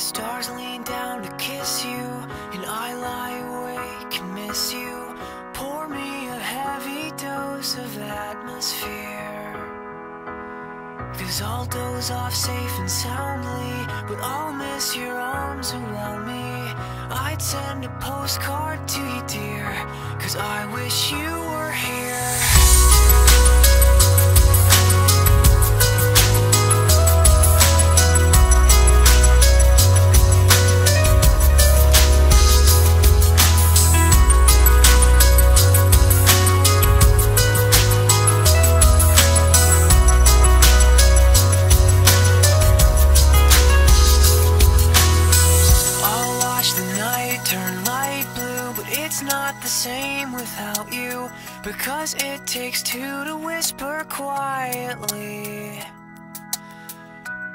stars lean down to kiss you, and I lie awake and miss you. Pour me a heavy dose of atmosphere. Cause I'll doze off safe and soundly, but I'll miss your arms around me. I'd send a postcard to you, dear, cause I wish you were here. It's not the same without you. Because it takes two to whisper quietly.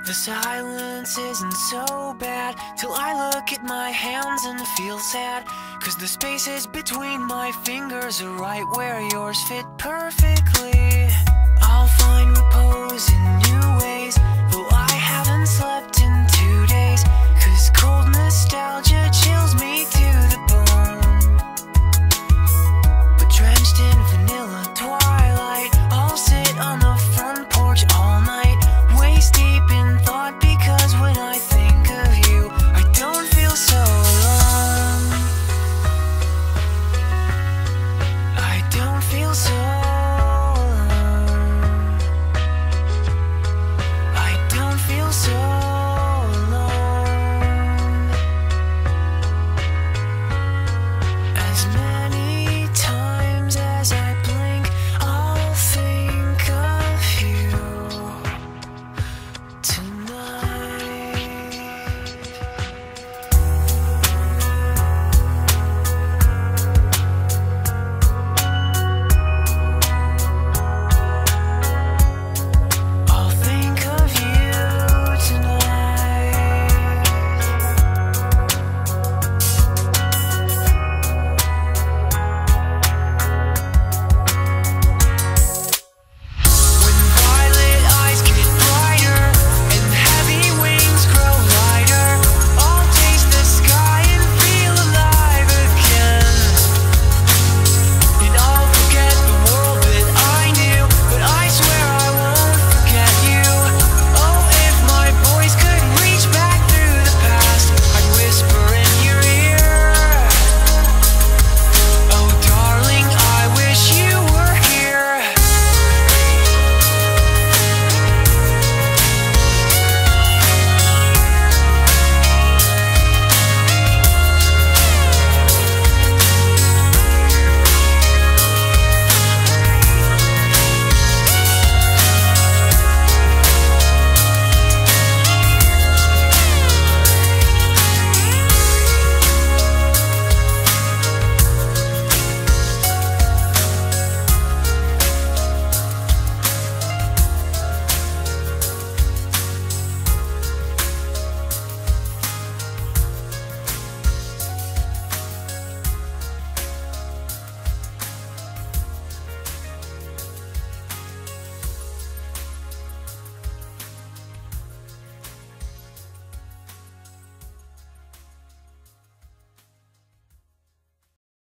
The silence isn't so bad till I look at my hands and feel sad. Cause the spaces between my fingers are right where yours fit perfectly.